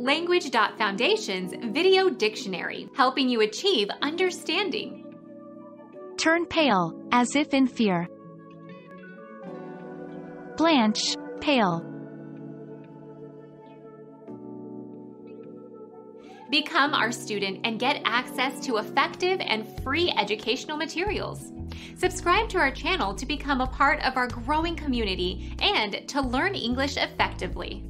Language.Foundation's Video Dictionary, helping you achieve understanding. Turn pale, as if in fear. Blanch, pale. Become our student and get access to effective and free educational materials. Subscribe to our channel to become a part of our growing community and to learn English effectively.